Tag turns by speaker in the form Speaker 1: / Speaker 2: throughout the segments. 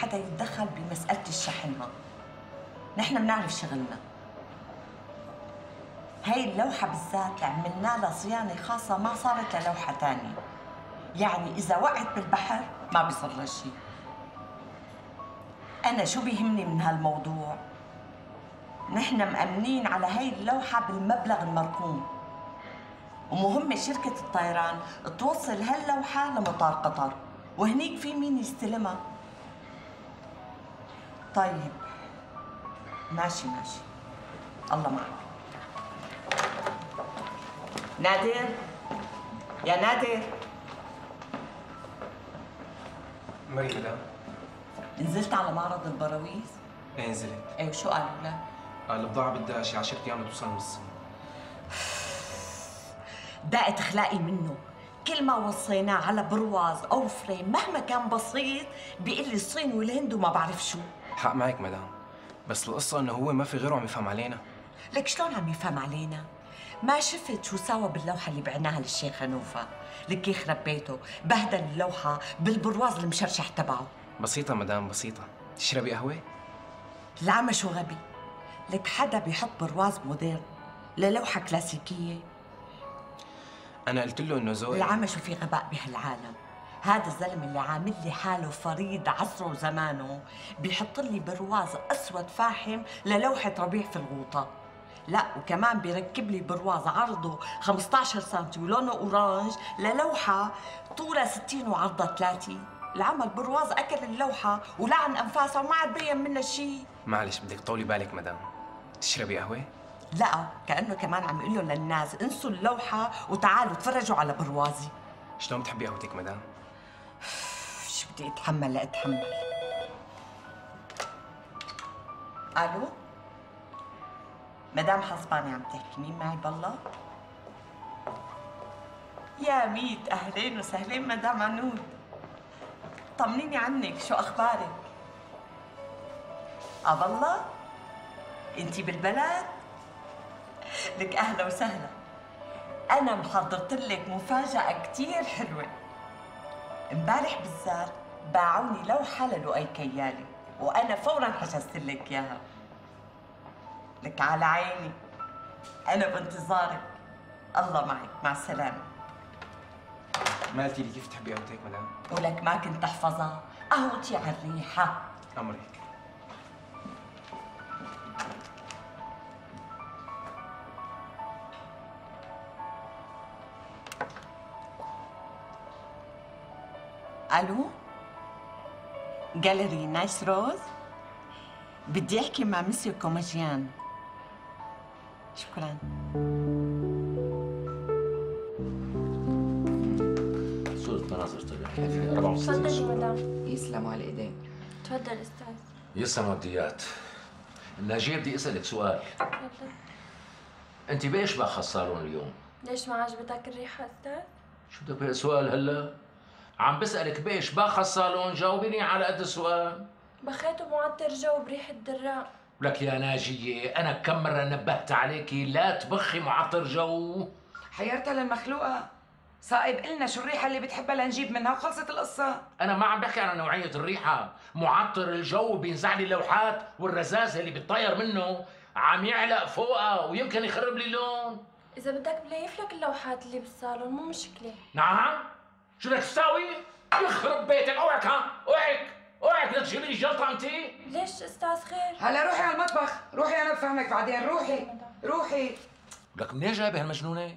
Speaker 1: حدا يتدخل بمسألة الشحن ها نحن بنعرف شغلنا. هاي اللوحة بالذات عملنا لها صيانة خاصة ما صارت للوحة تانية. يعني إذا وقعت بالبحر ما بيصير لها شيء. أنا شو بيهمني من هالموضوع؟ نحن مأمنين على هاي اللوحة بالمبلغ المرقوم. ومهمة شركة الطيران توصل هاللوحة لمطار قطر. وهنيك في مين يستلمها؟ طيب. ماشي ماشي. الله معك. نادر؟ يا نادر؟
Speaker 2: مري مدام
Speaker 1: نزلت على معرض البراويز؟
Speaker 2: إيه نزلت.
Speaker 1: إيه شو قالوا لك؟
Speaker 2: آه، البضاعة بدها شي 10 أيام لتوصل من الصين
Speaker 1: ضاقت خلاقي منه. كل ما وصيناه على برواز أو frame مهما كان بسيط بيقول لي الصين والهند وما بعرف شو.
Speaker 2: حق معك مدام. بس القصة انه هو ما في غيره عم يفهم علينا.
Speaker 1: لك شلون عم يفهم علينا؟ ما شفت شو سوى باللوحة اللي بعناها للشيخ نواف لك يخرب بيته بهدل اللوحة بالبرواز المشرشح تبعه.
Speaker 2: بسيطة مدام بسيطة. تشربي قهوة؟
Speaker 1: العمى شو غبي. لك حدا بيحط برواز modern للوحة كلاسيكية؟
Speaker 2: أنا قلت له إنه ذوقي.
Speaker 1: العمى شو في غباء بهالعالم. هذا الزلمه اللي عامل لي حاله فريد عصره وزمانه. بيحط لي برواز أسود فاحم للوحة ربيع في الغوطة. لا وكمان بيركب لي برواز عرضه 15 سم ولونه orange للوحة طولها 60 وعرضها 30 العمى البرواز أكل اللوحة ولعن انفاسها وما عاد بين منها شيء
Speaker 2: معلش بدك طولي بالك مدام. تشربي قهوة؟
Speaker 1: لا كأنه كمان عم يقول لهم للناس انسوا اللوحة وتعالوا تفرجوا على بروازي
Speaker 2: شلون بتحبي قهوتك مدام؟
Speaker 1: شو بدي اتحمل لاتحمل ألو؟ مدام حسباني عم تحكي مين معي بالله؟ يا ميت أهلين وسهلين مدام عنود. طمنيني عنك شو أخبارك؟ آه بالله؟ انتي بالبلد؟ لك أهلا وسهلا. أنا محضرت لك مفاجأة كثير حلوة. امبارح بالذات باعوني لوحة للؤي كيالي وأنا فورا حجزت لك إياها. لك على عيني. أنا بانتظارك. الله معك. مع السلامة.
Speaker 2: ما قلتي لي؟ كيف تحبي قهوتك مدام؟
Speaker 1: ولك ما كنت أحفظها. قهوتي على الريحة.
Speaker 2: أمرك.
Speaker 1: ألو؟ جاليري نايس روز بدي أحكي مع مسيو كوميجيان شكرا.
Speaker 3: صورة مناظر طبيعية 64
Speaker 4: تفضلي. مدام.
Speaker 5: يسلموا على الايدين
Speaker 4: تفضل أستاذ.
Speaker 3: يسلم وديات ناجية بدي أسألك سؤال.
Speaker 4: تفضل
Speaker 3: أنت بإيش باخذ الصالون اليوم؟
Speaker 4: ليش ما عجبتك الريحة أستاذ؟
Speaker 3: شو بدك بهالسؤال هلا؟ عم بسألك بإيش باخذ الصالون جاوبيني على قد السؤال.
Speaker 4: بخيت ومعطر جو بريحة دراء
Speaker 3: لك يا ناجية أنا كم مرة نبهت عليكي لا تبخي معطر جو.
Speaker 5: حيرتها للمخلوقة. صائب قلنا شو الريحة اللي بتحبها لنجيب منها وخلصت القصة.
Speaker 3: أنا ما عم بحكي على نوعية الريحة. معطر الجو بينزع لي اللوحات والرذاذ اللي بيتطير منه. عم يعلق فوقها ويمكن يخرب لي اللون.
Speaker 4: إذا بدك بلايف لك اللوحات اللي بالصالون مو مشكلة.
Speaker 3: نعم؟ شو بدك تساوي؟ يخرب بيتك أوعك ها؟ أوعك أوعك لا تجيبي لي جلطه انت
Speaker 4: ليش أستاذ خير؟
Speaker 5: هلا روحي على المطبخ روحي أنا بفهمك بعدين روحي روحي.
Speaker 3: لك منين جايبه هالمجنونة؟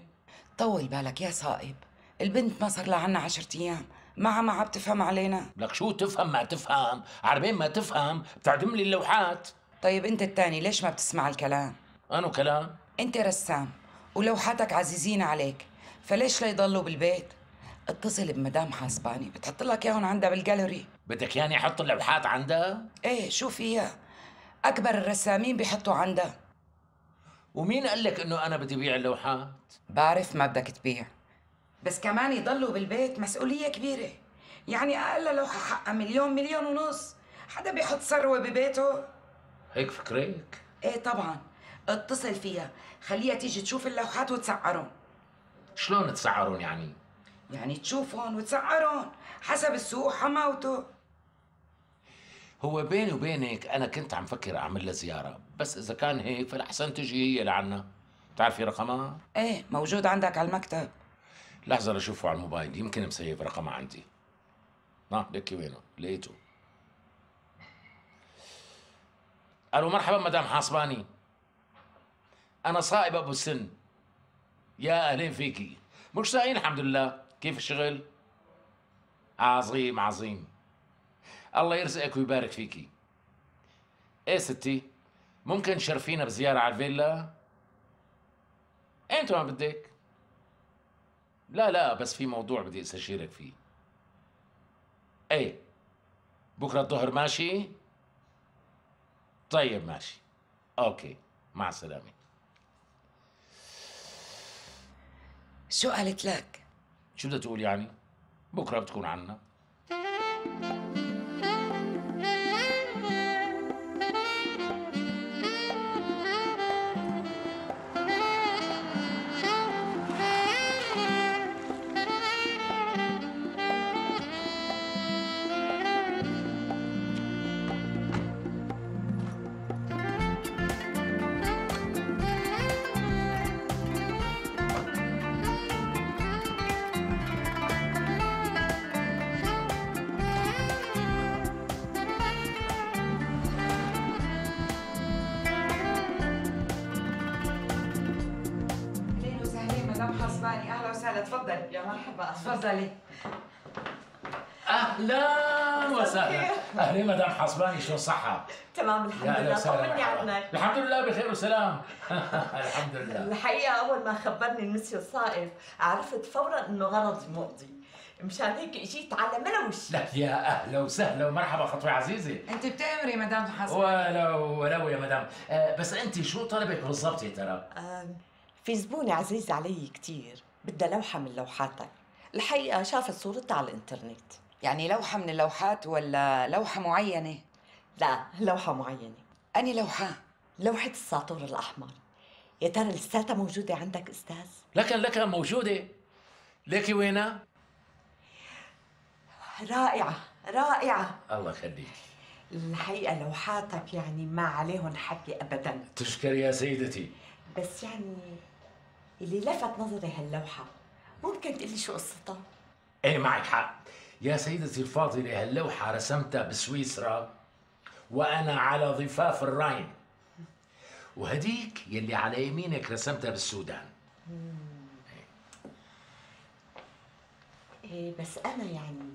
Speaker 5: طول بالك يا صائب البنت ما صار لها عنا عشرة أيام ما عم عم تفهم علينا.
Speaker 3: لك شو تفهم ما تفهم؟ عربين ما تفهم؟ بتعدم لي اللوحات.
Speaker 5: طيب أنت التاني ليش ما بتسمع الكلام؟
Speaker 3: انو كلام.
Speaker 5: أنت رسام ولوحاتك عزيزين عليك فليش لا يضلوا بالبيت؟ اتصل بمدام حاسباني. بتحط لك إياهم عندها بالجاليري
Speaker 3: بدك ياني أحط اللوحات عندها؟
Speaker 5: إيه شو فيها؟ أكبر الرسامين بيحطوا عندها.
Speaker 3: ومين قال لك إنه أنا بدي بيع اللوحات؟
Speaker 5: بعرف ما بدك تبيع. بس كمان يضلوا بالبيت مسؤولية كبيرة. يعني أقل لوحة حقها مليون مليون ونص. حدا بيحط ثروة ببيته؟
Speaker 3: هيك فكريك
Speaker 5: إيه طبعا. اتصل فيها. خليها تيجي تشوف اللوحات وتسعرهم.
Speaker 3: شلون تسعرون يعني؟
Speaker 5: يعني تشوفهم وتسعرهم حسب السوق حماوته
Speaker 3: هو بيني وبينك أنا كنت عم فكر أعمل لها زيارة بس إذا كان هيك فالأحسن تجي هي لعنا. بتعرفي رقمها؟
Speaker 5: إيه موجود عندك على المكتب.
Speaker 3: لحظة لشوفه على الموبايل يمكن مسيف رقمها عندي. ها لكي وينه؟ لقيته. ألو مرحبا مدام حاصباني أنا صائب أبو السن. يا أهلين فيكي. مش ساقين الحمد لله. كيف الشغل؟ عظيم عظيم. الله يرزقك ويبارك فيكي إيه ستي ممكن تشرفينا بزيارة على الفيلا؟ أنتوا ما بدك؟ لا لا بس في موضوع بدي أستشيرك فيه. إيه بكرة الظهر ماشي؟ طيب ماشي. أوكي مع السلامة.
Speaker 5: شو قالت لك؟
Speaker 3: شو بدها تقول يعني؟ بكرة بتكون عنا.
Speaker 5: تفضلي.
Speaker 3: أهلا وسهلا. أهلا مدام حصباني شو الصحة؟
Speaker 1: تمام الحمد لله.
Speaker 3: وسهلا.
Speaker 1: طمني. عنك
Speaker 3: الحمد لله بخير وسلام. الحمد لله.
Speaker 1: الحقيقة أول ما خبرني المسيو صائف عرفت فورا إنه غرضي مقضي مشان هيك إجيت على ملوش.
Speaker 3: لك يا أهلا وسهلا. ومرحبا خطوة عزيزة
Speaker 5: أنت بتأمري مدام حصباني
Speaker 3: ولو ولو يا مدام. آه بس أنت شو طلبك بالضبط يا ترى؟
Speaker 1: آم، في زبونة عزيزة علي كتير. بدها لوحة من لوحاتك. الحقيقة شافت صورتها على الإنترنت.
Speaker 5: يعني لوحة من اللوحات ولا لوحة معينة؟
Speaker 1: لا لوحة معينة.
Speaker 5: أني لوحة؟
Speaker 1: لوحة الساطور الأحمر. يا ترى لساتها موجودة عندك أستاذ؟
Speaker 3: لكن لكن موجودة. ليكي وينها؟
Speaker 1: رائعة رائعة.
Speaker 3: الله يخليك.
Speaker 1: الحقيقة لوحاتك يعني ما عليهم حكي أبدا.
Speaker 3: تشكر يا سيدتي.
Speaker 1: بس يعني اللي لفت نظري هاللوحة. ممكن تقلي شو قصتها؟
Speaker 3: إيه معك حق. يا سيدتي الفاضلة هاللوحة رسمتها بسويسرا وأنا على ضفاف الراين وهديك يلي على يمينك رسمتها بالسودان.
Speaker 1: إيه بس أنا يعني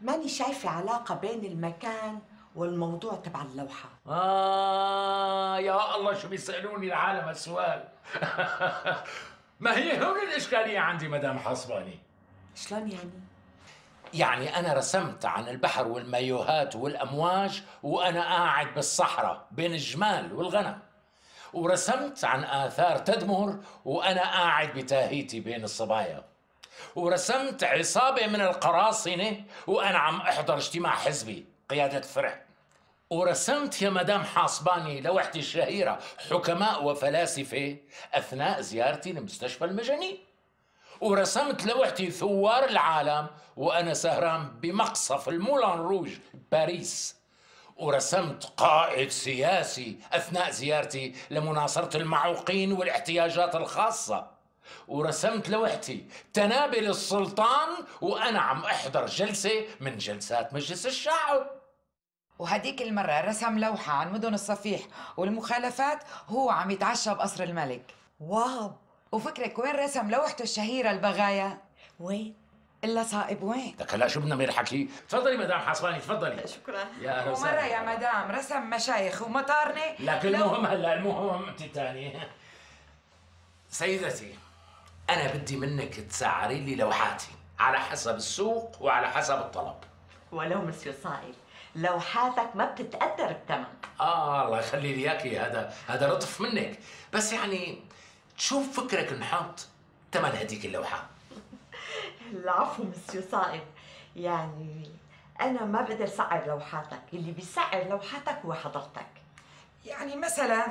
Speaker 1: ماني شايفة علاقة بين المكان والموضوع تبع اللوحة.
Speaker 3: آه يا الله شو بيسألوني العالم هالسؤال ما هي هون الإشكالية عندي مدام حصباني.
Speaker 1: شلون يعني؟
Speaker 3: يعني أنا رسمت عن البحر والمايوهات والأمواج وأنا قاعد بالصحراء بين الجمال والغنم. ورسمت عن آثار تدمر وأنا قاعد بتاهيتي بين الصبايا. ورسمت عصابة من القراصنة وأنا عم أحضر اجتماع حزبي قيادة فرع ورسمت يا مدام حاصباني لوحتي الشهيرة حكماء وفلاسفة أثناء زيارتي لمستشفى المجانين. ورسمت لوحتي ثوار العالم وأنا سهران بمقصف المولان روج باريس. ورسمت قائد سياسي أثناء زيارتي لمناصرة المعوقين والاحتياجات الخاصة. ورسمت لوحتي تنابل السلطان وأنا عم أحضر جلسة من جلسات مجلس الشعب.
Speaker 5: وهديك المرة رسم لوحة عن مدن الصفيح والمخالفات هو عم يتعشى بقصر الملك.
Speaker 1: واو.
Speaker 5: وفكرك وين رسم لوحته الشهيرة البغايا؟
Speaker 1: وين؟
Speaker 5: إلا صائب وين؟
Speaker 3: لك هلا شو بدنا من الحكي؟ تفضلي مدام حصباني تفضلي.
Speaker 1: شكرا.
Speaker 3: يا أهلا
Speaker 5: ومرة يا مدام رسم مشايخ ومطارنة
Speaker 3: لكن
Speaker 5: لو-
Speaker 3: المهم هلا المهم أنت تاني سيدتي أنا بدي منك تسعري لي لوحاتي على حسب السوق وعلى حسب الطلب.
Speaker 1: ولو مسيو صائل لوحاتك ما بتتقدر بثمن
Speaker 3: آه الله يخلي لي اياكي هذا هذا لطف منك. بس يعني شوف فكرك نحط ثمن هديك اللوحة؟
Speaker 1: العفو مسيو صائب. يعني أنا ما بقدر سعر لوحاتك اللي بيسعر لوحاتك هو حضرتك.
Speaker 5: يعني مثلا؟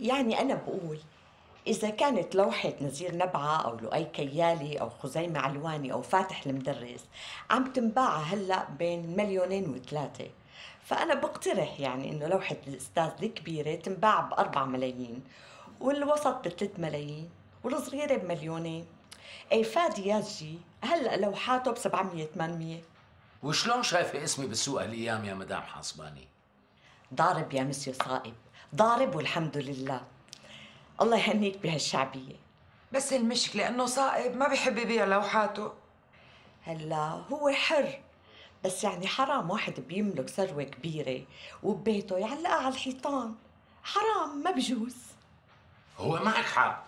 Speaker 1: يعني أنا بقول إذا كانت لوحة نزير نبعة أو لؤي كيالي أو خزيمة علواني أو فاتح المدرس عم تنباع هلأ بين مليونين وثلاثة. فأنا بقترح يعني إنه لوحة الأستاذ الكبيرة تنباع بأربع ملايين والوسط بثلاث ملايين والصغيرة بمليونين. أي فادي يازجي هلأ لوحاته ب 700 800
Speaker 3: وشلون شايفة اسمي بالسوق هالأيام يا مدام حاسباني؟
Speaker 1: ضارب يا مسيو صائب ضارب والحمد لله. الله يهنيك بهالشعبية.
Speaker 5: بس المشكلة إنه صائب ما بيحب يبيع لوحاته.
Speaker 1: هلا هو حر بس يعني حرام واحد بيملك ثروة كبيرة وببيته يعلقها على الحيطان. حرام ما بجوز.
Speaker 3: هو معك حق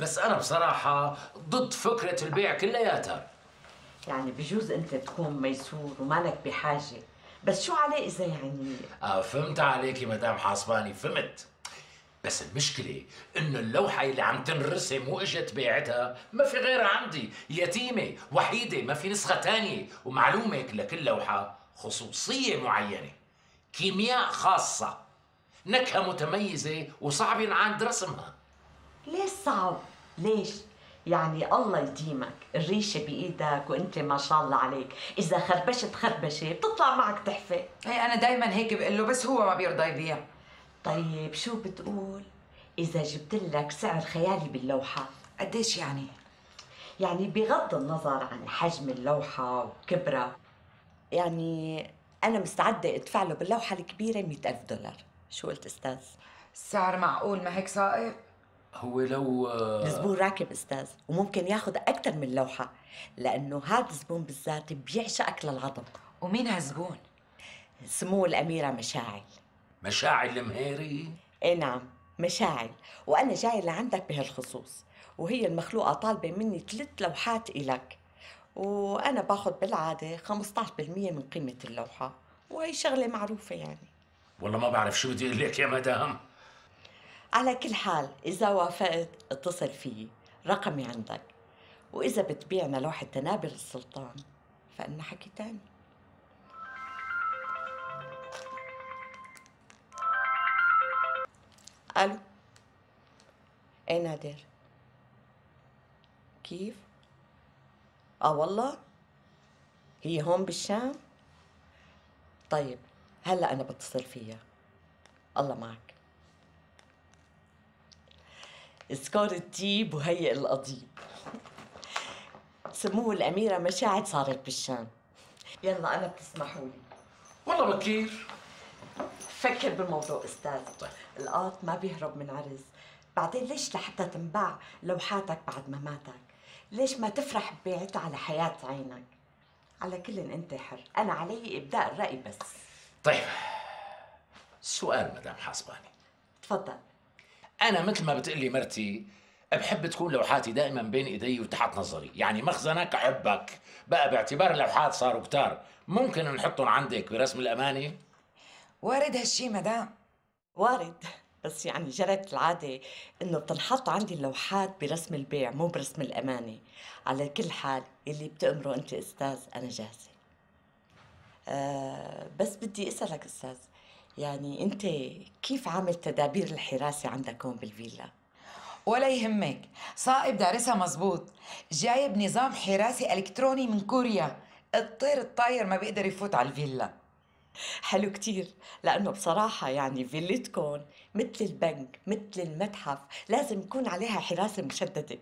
Speaker 3: بس أنا بصراحة ضد فكرة البيع كلياتها.
Speaker 1: يعني بجوز أنت تكون ميسور ومالك بحاجة بس شو عليه إذا يعني؟
Speaker 3: آه فهمت عليك يا مدام حاسباني فهمت. بس المشكلة إنه اللوحة اللي عم تنرسم وإجت بيعتها ما في غيرها عندي. يتيمة وحيدة ما في نسخة تانية. ومعلومة لكل لوحة خصوصية معينة. كيمياء خاصة. نكهة متميزة وصعب ينعاد رسمها.
Speaker 1: ليش صعب؟ ليش؟ يعني الله يديمك. الريشة بإيدك وأنت ما شاء الله عليك. إذا خربشت خربشة بتطلع معك تحفة.
Speaker 5: هي أنا دايما هيك بقول له بس هو ما بيرضى يبيع.
Speaker 1: طيب شو بتقول؟ إذا جبت لك سعر خيالي باللوحة.
Speaker 5: قديش يعني؟
Speaker 1: يعني بغض النظر عن حجم اللوحة وكبرها يعني أنا مستعدة أدفع له باللوحة الكبيرة مئة ألف دولار. شو قلت أستاذ؟
Speaker 5: السعر معقول ما هيك صائب
Speaker 3: هو لو آه،
Speaker 1: الزبون راكب أستاذ وممكن ياخذ أكثر من لوحة لأنه هذا الزبون بالذات بيعشق أكل العظم
Speaker 5: ومين هالزبون؟
Speaker 1: سمو الأميرة مشاعل.
Speaker 3: مشاعل المهيري
Speaker 1: اي نعم مشاعل. وأنا جاي لعندك بهالخصوص وهي المخلوقة طالبة مني ثلاث لوحات إلك. وأنا باخذ بالعادة 15% من قيمة اللوحة. وهي شغلة معروفة يعني.
Speaker 3: والله ما بعرف شو بدي أقول لك يا مدام.
Speaker 1: على كل حال إذا وافقت اتصل فيي. رقمي عندك. وإذا بتبيعنا لوحة تنابل السلطان فإن حكي تاني. ألو. إيه نادر؟ كيف؟ آه والله. هي هون بالشام؟ طيب هلأ أنا بتصل فيها. الله معك. اذكر الذيب وهيئ القضيب سمو الأميرة مشاعل صارت بالشام. يلا أنا بتسمحوا لي
Speaker 3: والله بكير.
Speaker 1: فكر بالموضوع أستاذ.
Speaker 3: طيب.
Speaker 1: القط ما بيهرب من عرس. بعدين ليش لحتى تنباع لوحاتك بعد مماتك ليش ما تفرح ببيعتها على حياة عينك؟ على كل أنت حر. أنا علي إبداء الرأي بس.
Speaker 3: طيب سؤال مدام حاسباني.
Speaker 1: تفضل.
Speaker 3: أنا مثل ما بتقلي مرتي بحب تكون لوحاتي دائما بين إيدي وتحت نظري. يعني مخزنك أحبك. بقى باعتبار اللوحات صاروا كتار. ممكن نحطهم عندك برسم الامانه
Speaker 5: وارد هالشي مدام.
Speaker 1: وارد. بس يعني جرت العادة إنه بتنحط عندي اللوحات برسم البيع مو برسم الأمانة. على كل حال اللي بتأمره أنت أستاذ أنا جاهزة. آه بس بدي أسألك أستاذ يعني أنت كيف عامل تدابير الحراسة عندك هون بالفيلا؟
Speaker 5: ولا يهمك صائب دارسها مزبوط. جايب نظام حراسي إلكتروني من كوريا. الطير الطاير ما بيقدر يفوت على الفيلا.
Speaker 1: حلو كتير. لأنه بصراحة يعني فيلتكم مثل البنك مثل المتحف لازم يكون عليها حراسة مشددة.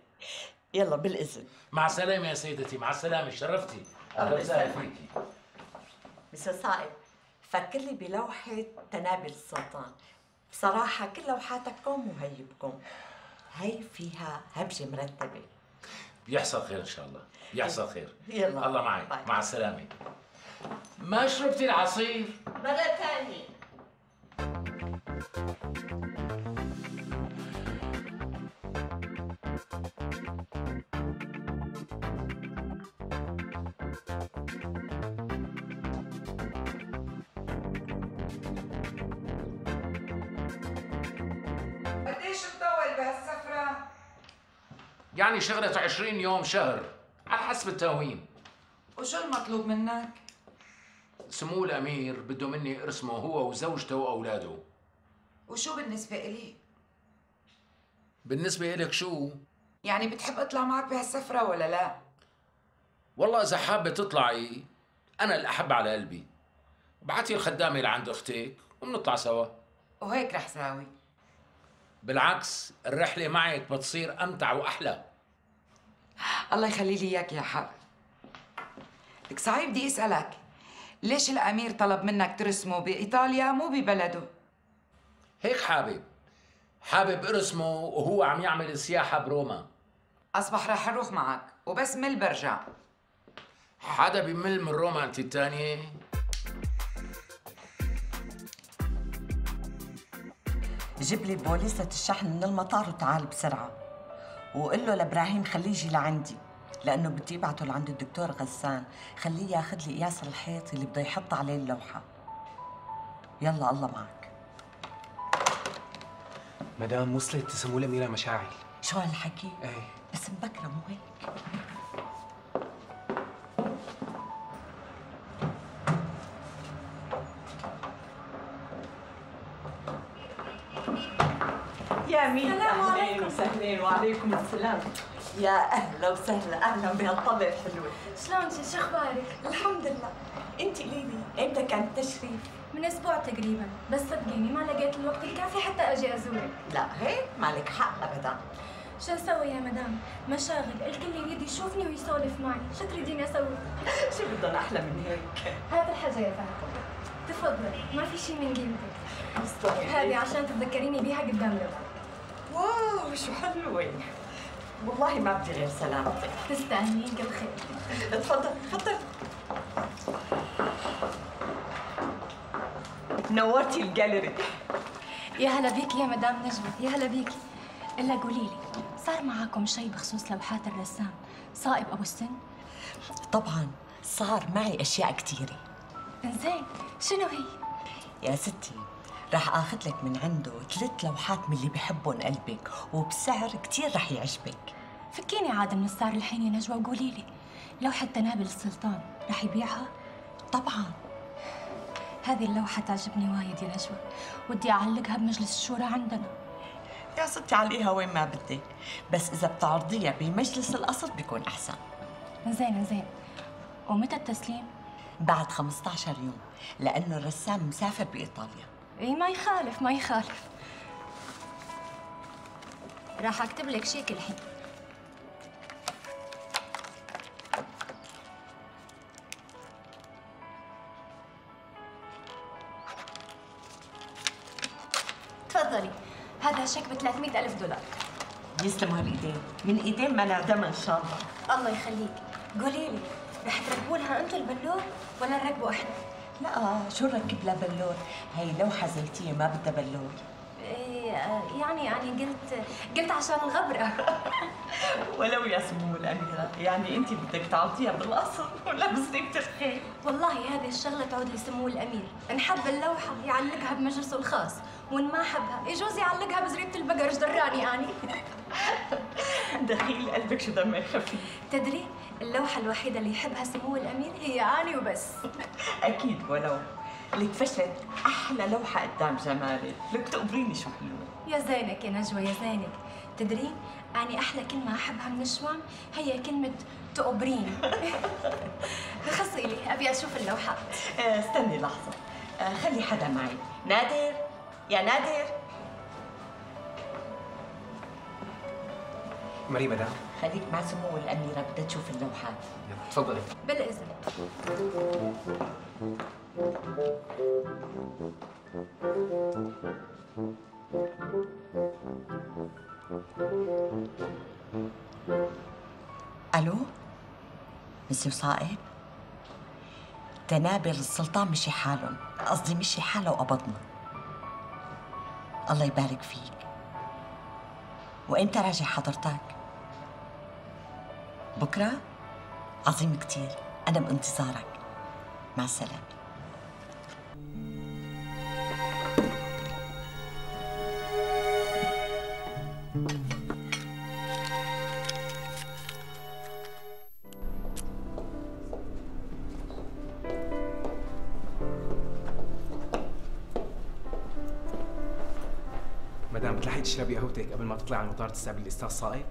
Speaker 1: يلا بالإذن.
Speaker 3: مع السلامة يا سيدتي مع السلامة شرفتي. أهلا
Speaker 1: الله
Speaker 3: وسهلا. فيكي.
Speaker 1: مسيو صائب فكر لي بلوحة تنابل السلطان. بصراحة كل لوحاتكم وهيبكم هي فيها هبجة مرتبة.
Speaker 3: بيحصل خير إن شاء الله. بيحصل خير.
Speaker 1: يلا.
Speaker 3: الله معك. مع السلامة. ما شربتي العصير
Speaker 1: مرة ثانية
Speaker 5: قديش مطول بهالسفرة؟
Speaker 3: يعني شغلة 20 يوم شهر على حسب التهوين
Speaker 5: وشو المطلوب منك؟
Speaker 3: سمو الأمير بده مني ارسمه هو وزوجته وأولاده.
Speaker 5: وشو بالنسبة إلي؟
Speaker 3: بالنسبة لك شو؟
Speaker 5: يعني بتحب أطلع معك بهالسفرة ولا لا؟
Speaker 3: والله إذا حابة تطلعي أنا الأحب على قلبي. بعتي الخدامة لعند أختك وبنطلع سوا.
Speaker 5: وهيك رح ساوي
Speaker 3: بالعكس الرحلة معك بتصير أمتع وأحلى.
Speaker 5: الله يخلي لي إياك يا حق لك صحيح بدي أسألك. ليش الأمير طلب منك ترسمه بإيطاليا مو ببلده؟
Speaker 3: هيك حابب. حابب ارسمه وهو عم يعمل سياحة بروما.
Speaker 5: أصبح رح أروح معك وبس مل برجع.
Speaker 3: حدا بيمل من روما أنت الثانية
Speaker 1: جيب لي بوليسة الشحن من المطار وتعال بسرعة. وقل له لإبراهيم خليه يجي لعندي. لأنه بدي ابعته لعند الدكتور غسان. خليه ياخذ لي قياس الحيط اللي بده يحط عليه اللوحة. يلا الله معك.
Speaker 2: مدام وصلت؟ سمو الأميرة مشاعل.
Speaker 1: شو هالحكي؟
Speaker 2: إيه.
Speaker 1: بس مبكرة مو هيك؟ يا مين
Speaker 4: السلام عليكم.
Speaker 1: وسهلين وعليكم السلام. يا أهلا وسهلا أهلا بهالطلة الحلوة
Speaker 4: شلونك شو أخبارك؟
Speaker 1: الحمد لله. أنت قولي لي إمتى كان التشريف؟
Speaker 4: من أسبوع تقريبا بس صدقيني ما لقيت الوقت الكافي حتى أجي ازورك
Speaker 1: لا هيك؟ مالك حق أبدا.
Speaker 4: شو أسوي يا مدام؟ مشاغل الكل يريد يشوفني ويسولف معي. شو تريدين أسوي؟
Speaker 1: شو بدهم أحلى من هيك؟
Speaker 4: هات الحاجة يا فهد تفضلي ما في شيء من قيمتك. هذه عشان تتذكريني بيها قدام لبا
Speaker 1: واو شو حلوة. والله ما بدي غير سلامتك.
Speaker 4: تستاهلين كل خير.
Speaker 1: تفضل تفضل. نورتي الجاليري.
Speaker 4: يا هلا بيكي يا مدام نجوى يا هلا بيكي إلا قولي لي صار معاكم شيء بخصوص لوحات الرسام؟ صائب أبو السن؟
Speaker 1: طبعا صار معي أشياء كثيره
Speaker 4: إنزين شنو هي؟
Speaker 1: يا ستي رح آخذ لك من عنده ثلاث لوحات من اللي بحبهم قلبك وبسعر كثير رح يعجبك.
Speaker 4: فكيني عاد من السعر الحين يا نجوى وقولي لي لوحة تنابل السلطان رح يبيعها؟
Speaker 1: طبعا.
Speaker 4: هذه اللوحة تعجبني وايد يا نجوى ودي أعلقها بمجلس الشورى عندنا.
Speaker 1: يا ستي علقيها وين ما بدك بس إذا بتعرضيها بمجلس القصر بيكون أحسن.
Speaker 4: زين زين. ومتى التسليم؟
Speaker 1: بعد 15 يوم لأنه الرسام مسافر بإيطاليا.
Speaker 4: إي ما يخالف ما يخالف. راح أكتب لك شيك الحين. تفضلي. هذا شيك ب 300 ألف دولار.
Speaker 1: يسلموا هالإيدين. من إيدين ما نعدمها إن شاء الله.
Speaker 4: الله يخليك. قولي لي رح تركبوا لها أنتم البلور ولا نركبه إحنا؟
Speaker 1: لا شو نركب لها بلور؟ هي لوحه زيتيه ما بدها بلور.
Speaker 4: آه، يعني يعني قلت قلت عشان الغبرة.
Speaker 1: ولو يا سمو الأميرة يعني أنت بدك تعطيها بالقصر ولا بزريبة الخيل.
Speaker 4: والله هذه الشغلة تعود لسمو الأمير. إن حب اللوحة يعلقها بمجلسه الخاص وإن ما حبها يجوز يعلقها بزريبة البقر إيش دراني يعني
Speaker 1: دخيل قلبك شو دمك خفيف؟
Speaker 4: تدري اللوحة الوحيدة اللي يحبها سمو الأمير هي أنا وبس.
Speaker 1: أكيد ولو لك فشلت أحلى لوحة قدام جمالك لك تقبريني شو حلوة.
Speaker 4: يا زينك يا نجوى يا زينك. تدرين أنا أحلى كلمة أحبها من الشوام هي كلمة تقبرين رخصي لي أبي أشوف اللوحات
Speaker 1: آه، استني لحظة. آه، خلي حدا معي. نادر؟ يا نادر؟
Speaker 2: مري مدام
Speaker 1: خليك مع سمو الأميرة بدها تشوف اللوحات
Speaker 2: يلا تفضلي.
Speaker 4: بالإذن
Speaker 1: ألو؟ مسيو صائب؟ تنابل السلطان مشي حالهم. قصدي مشي حاله وقبضنا. الله يبارك فيك. وإمتى راجع حضرتك؟ بكرة؟ عظيم كتير أنا بانتظارك مع السلامة
Speaker 2: مدام بتلحق بتلحقي تشربي قهوتك قبل ما تطلعي على المطار تستقبلي الأستاذ صائب؟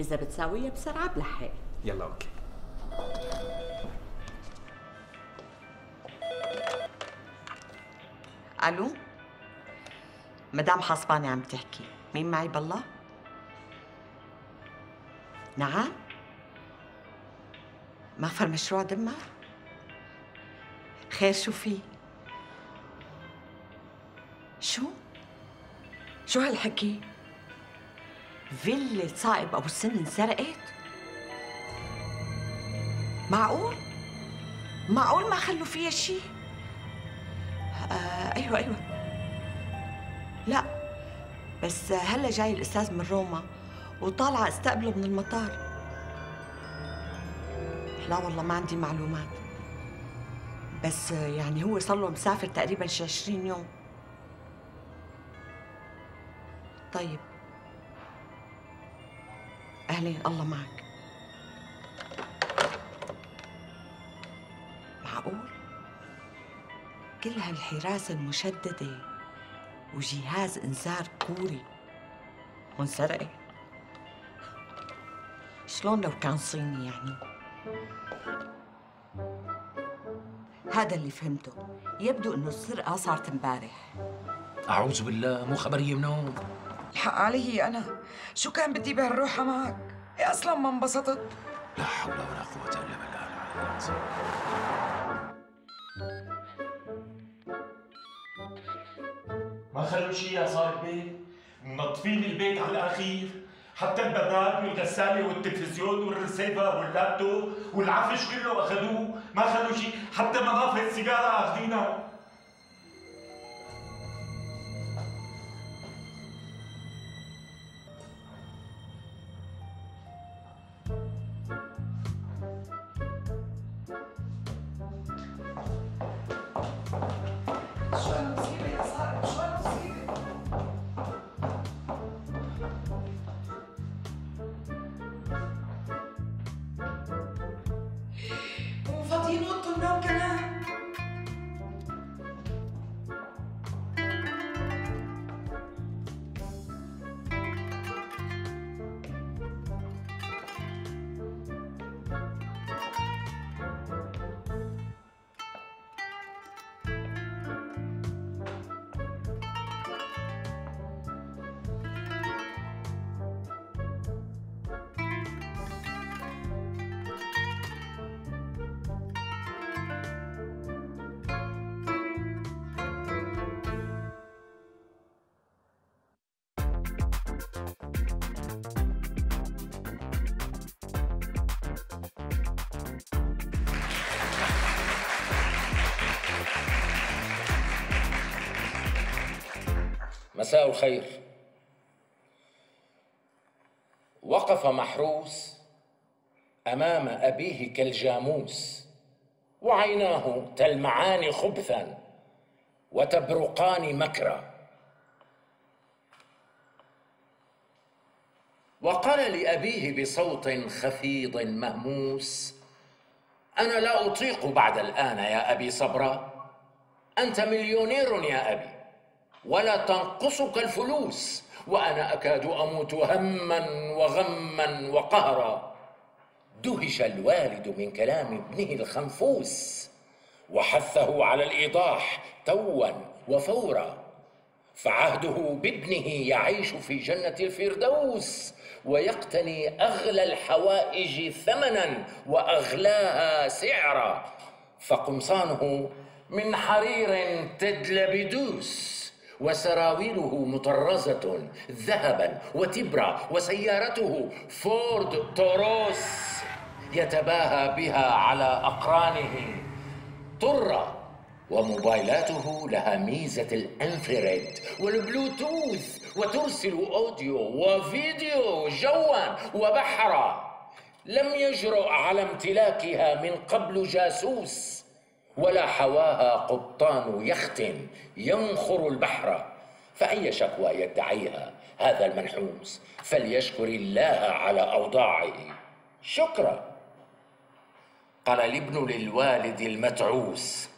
Speaker 1: إذا بتساويها بسرعة بلحق
Speaker 2: يلا أوكي.
Speaker 1: ألو؟ مدام حصباني عم تحكي. مين معي بالله؟ نعم؟ مغفر مشروع دمر خير شو في؟ شو؟ شو هالحكي؟ فيلة صائب أبو السن انسرقت؟ معقول؟ معقول ما خلوا فيها شيء؟ آه أيوه أيوه. لا بس هلا جاي الأستاذ من روما وطالعه استقبله من المطار. لا والله ما عندي معلومات. بس يعني هو صار له مسافر تقريبا شي 20 يوم. طيب. أهلين الله معك. كل هالحراسة المشددة وجهاز إنذار كوري. وانسرقت شلون لو كان صيني يعني؟ هذا اللي فهمته. يبدو إنه السرقة صارت امبارح.
Speaker 3: أعوذ بالله مو خبريه منهم
Speaker 5: الحق علي أنا. شو كان بدي بهالروحة معك؟ أصلا ما انبسطت.
Speaker 3: لا حول ولا قوة إلا بالله. العلي العظيم
Speaker 6: خلوا شيء يا صاحب بيه منظفين البيت على الأخير. حتى البراد والغسالة والتلفزيون والريسيفر واللابتوب والعفش كله أخذوه. ما خلوا شيء حتى منافذ السيجاره اخذينها
Speaker 3: مساء الخير. وقف محروس أمام أبيه كالجاموس وعيناه تلمعان خبثا وتبرقان مكرا. وقال لأبيه بصوت خفيض مهموس أنا لا أطيق بعد الآن يا أبي صبرا أنت مليونير يا أبي. ولا تنقصك الفلوس وأنا أكاد أموت هما وغما وقهرا. دهش الوالد من كلام ابنه الخنفوس وحثه على الإيضاح توا وفورا. فعهده بابنه يعيش في جنة الفردوس ويقتني أغلى الحوائج ثمنا وأغلاها سعرا. فقمصانه من حرير تدلبدوس وسراويله مطرزة ذهبا وتبرا وسيارته فورد توروس يتباهى بها على أقرانه. طرة وموبايلاته لها ميزة الانفراد والبلوتوث وترسل أوديو وفيديو جوا وبحرا. لم يجرؤ على امتلاكها من قبل جاسوس ولا حواها قبطان يخت ينخر البحر فأي شكوى يدعيها هذا المنحوس؟ فليشكر الله على أوضاعه. شكرا. قال الابن للوالد المتعوس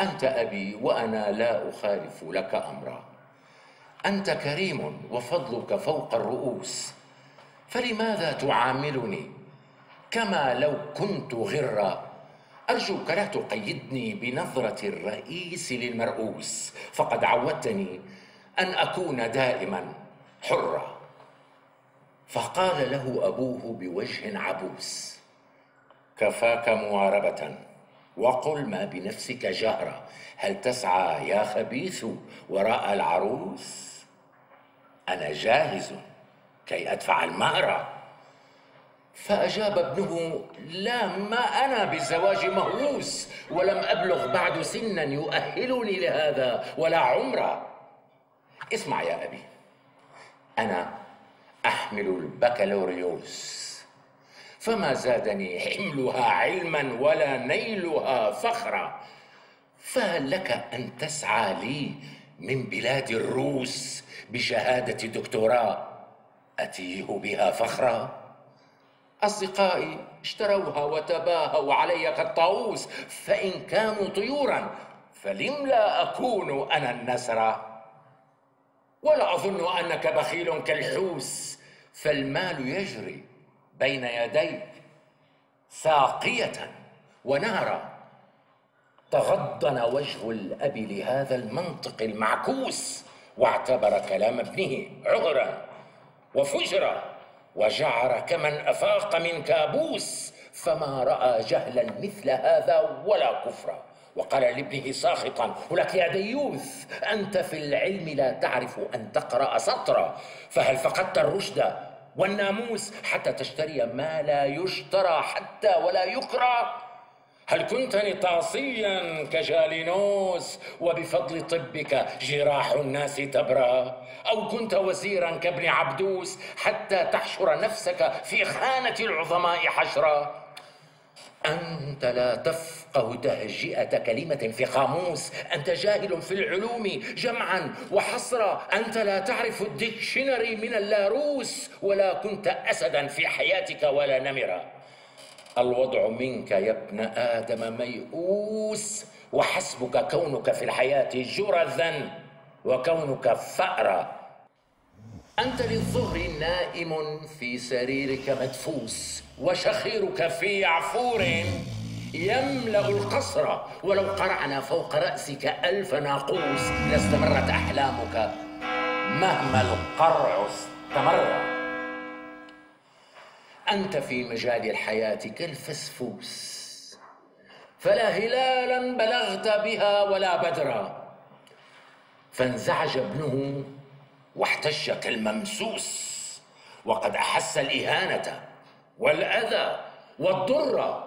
Speaker 3: أنت أبي وأنا لا أخالف لك أمرا. أنت كريم وفضلك فوق الرؤوس فلماذا تعاملني؟ كما لو كنت غرا. ارجوك لا تقيدني بنظرة الرئيس للمرؤوس فقد عودتني أن أكون دائما حرا فقال له أبوه بوجه عبوس كفاك مواربه وقل ما بنفسك جهرا هل تسعى يا خبيث وراء العروس؟ أنا جاهز كي أدفع المهر. فأجاب ابنه لا ما أنا بالزواج مهووس ولم أبلغ بعد سنا يؤهلني لهذا ولا عمرا اسمع يا أبي أنا أحمل البكالوريوس فما زادني حملها علما ولا نيلها فخرا فهل لك أن تسعى لي من بلاد الروس بشهادة دكتوراه أتيه بها فخرا؟ أصدقائي اشتروها وتباهوا علي كالطاووس فإن كانوا طيورا فلم لا أكون أنا النسر. ولا أظن أنك بخيل كالحوس فالمال يجري بين يديك ساقية ونهرا. تغضن وجه الأب لهذا المنطق المعكوس واعتبر كلام ابنه عذرا وفجرا. وجعر كمن أفاق من كابوس فما رأى جهلا مثل هذا ولا كفرا. وقال لابنه ساخطا ولك يا ديوث أنت في العلم لا تعرف أن تقرأ سطرا فهل فقدت الرشد والناموس حتى تشتري ما لا يشترى حتى ولا يقرأ؟ هل كنت نطاسيا كجالينوس وبفضل طبك جراح الناس تبرى أو كنت وزيرا كابن عبدوس حتى تحشر نفسك في خانة العظماء حشرا؟ أنت لا تفقه تهجئة كلمة في قاموس أنت جاهل في العلوم جمعا وحصرا. أنت لا تعرف الديكشنري من اللاروس ولا كنت أسدا في حياتك ولا نمرا. الوضع منك يا ابن آدم ميؤوس وحسبك كونك في الحياة جرذا وكونك فأرا أنت للظهر نائم في سريرك مدفوس وشخيرك في عفور. يملأ القصر ولو قرعنا فوق رأسك ألف ناقوس لاستمرت أحلامك مهما القرع استمر. أنت في مجال الحياة كالفسفوس. فلا هلالا بلغت بها ولا بدرا. فانزعج ابنه واحتج كالممسوس وقد أحس الإهانة والأذى والضر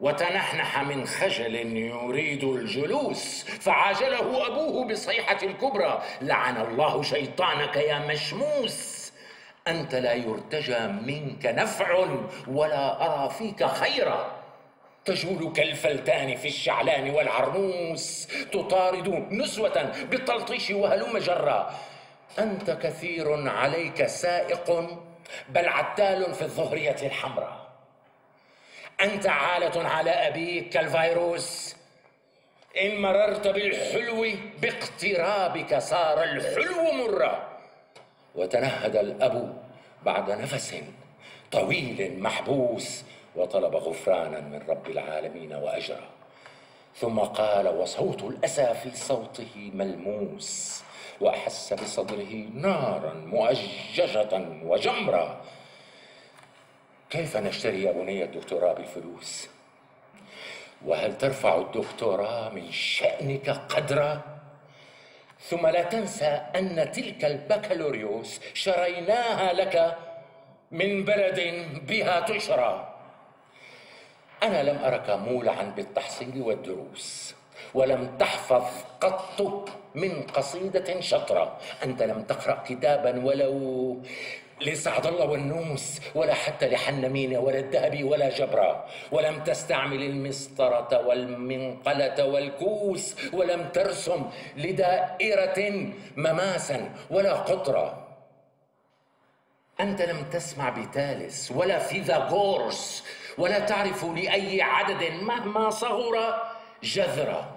Speaker 3: وتنحنح من خجل يريد الجلوس. فعاجله أبوه بصيحة الكبرى لعن الله شيطانك يا مشموس. أنت لا يرتجى منك نفع ولا أرى فيك خيرا. تجول كالفلتان في الشعلان والعرموس تطارد نسوة بالتلطيش وهلم جرا أنت كثير عليك سائق بل عتال في الظهرية الحمراء. أنت عالة على أبيك كالفيروس. إن مررت بالحلو باقترابك صار الحلو مرا. وتنهد الأب بعد نفس طويل محبوس وطلب غفرانا من رب العالمين وأجرا ثم قال وصوت الأسى في صوته ملموس وأحس بصدره نارا مؤججة وجمرة كيف نشتري يا بني الدكتوراه بالفلوس وهل ترفع الدكتوراه من شأنك قدرا؟ ثم لا تنسى أن تلك البكالوريوس شريناها لك من بلد بها تشرى. أنا لم أرك مولعا بالتحصيل والدروس ولم تحفظ قط من قصيدة شطرة. أنت لم تقرأ كتابا ولو لسعد الله والنوس ولا حتى لحنمين ولا الذهب ولا جبرة ولم تستعمل المسطرة والمنقلة والكوس ولم ترسم لدائرة مماسا ولا قطرة. أنت لم تسمع بتالس ولا فيثاغورس ولا تعرف لأي عدد مهما صغر جذرة.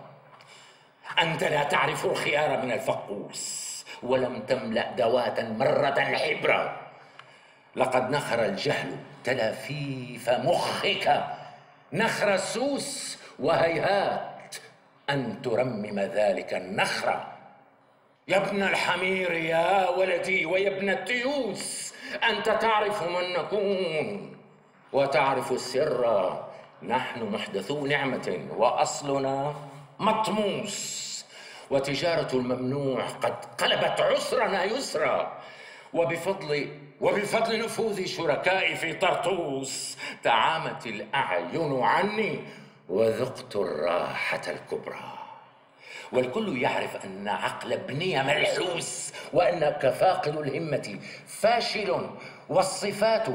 Speaker 3: أنت لا تعرف الخيار من الفقوس ولم تملأ دواة مرة حبرا. لقد نخر الجهل تلافيف مخك. نخر السوس وهيهات أن ترمم ذلك النخر. يا ابن الحمير يا ولدي ويا ابن التيوس أنت تعرف من نكون وتعرف السر. نحن محدثو نعمة وأصلنا مطموس. وتجارة الممنوع قد قلبت عسرنا يسرا. وبفضل وبفضل نفوذ شركائي في طرطوس تعامت الأعين عني وذقت الراحة الكبرى. والكل يعرف أن عقل ابني ملحوس وأنك فاقد الهمة فاشل والصفات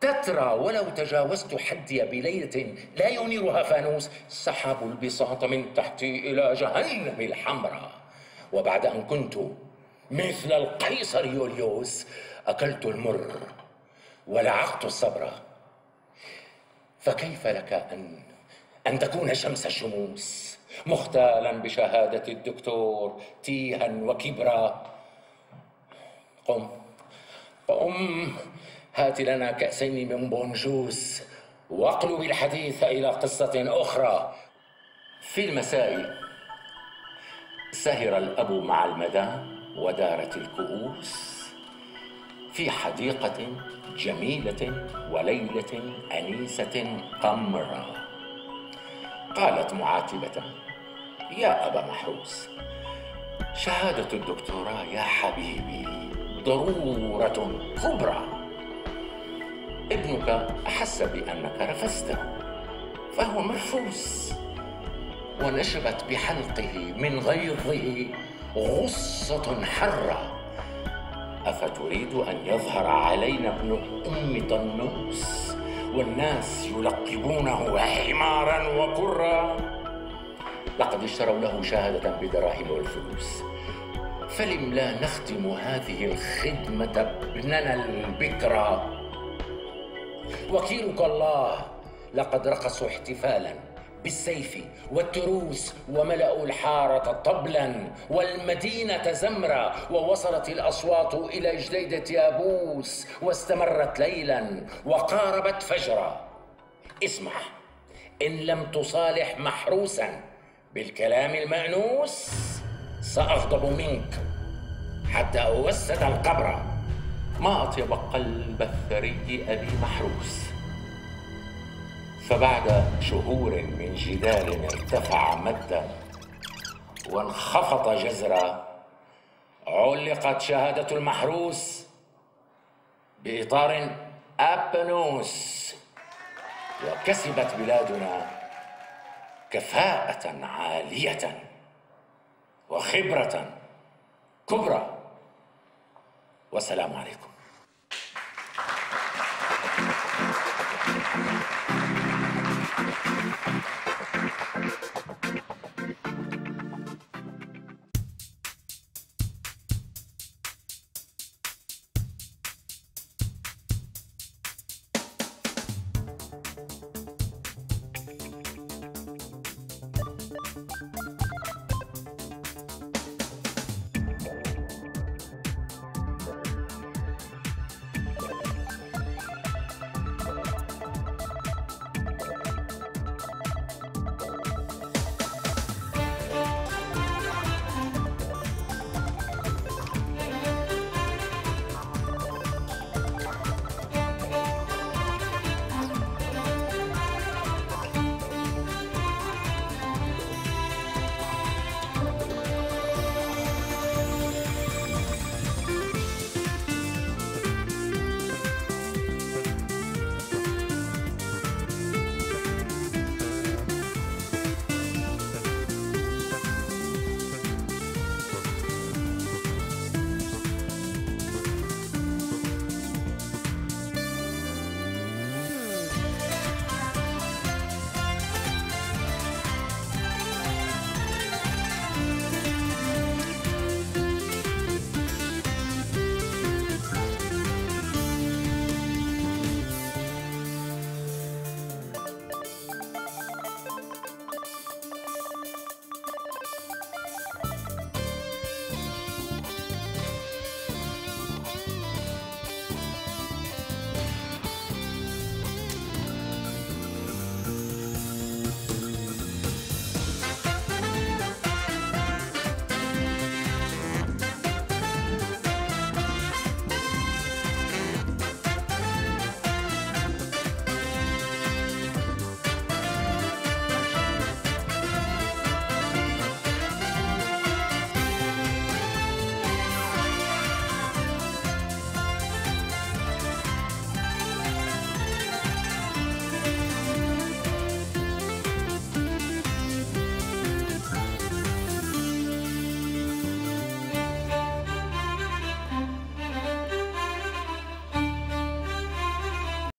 Speaker 3: تترى. ولو تجاوزت حدي بليلة لا ينيرها فانوس سحبوا البساط من تحتي إلى جهنم الحمراء. وبعد أن كنت مثل القيصر يوليوس أكلت المر ولعقت الصبر. فكيف لك أن أن تكون شمس الشموس مختالا بشهادة الدكتور تيها وكبرا؟ قم قم هات لنا كأسين من بونجوس واقلب الحديث إلى قصة أخرى. في المساء سهر الأب مع المدام. ودارت الكؤوس في حديقة جميلة وليلة أنيسة قمرة. قالت معاتبة يا أبا محروس شهادة الدكتوراه يا حبيبي ضرورة كبرى. ابنك أحس بأنك رفست فهو مرفوس ونشبت بحلقه من غيظه غصة حرة. أفتريد أن يظهر علينا ابن أم طنوس والناس يلقبونه حمارا وكرا لقد اشتروا له شهادة بدراهم والفلوس. فلم لا نختم هذه الخدمة ابننا البكرى وكيلك الله لقد رقصوا احتفالا. بالسيف والتروس وملأوا الحارة طبلا والمدينة زمرا ووصلت الأصوات إلى جديدة يابوس واستمرت ليلا وقاربت فجرا. اسمع إن لم تصالح محروسا بالكلام المأنوس سأغضب منك حتى أوسد القبر. ما أطيب قلب الثري أبي محروس؟ فبعد شهور من جدال ارتفع مدا وانخفض جزرا علقت شهادة المحروس بإطار أبنوس وكسبت بلادنا كفاءة عالية وخبرة كبرى. والسلام عليكم.